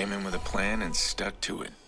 Came in with a plan and stuck to it.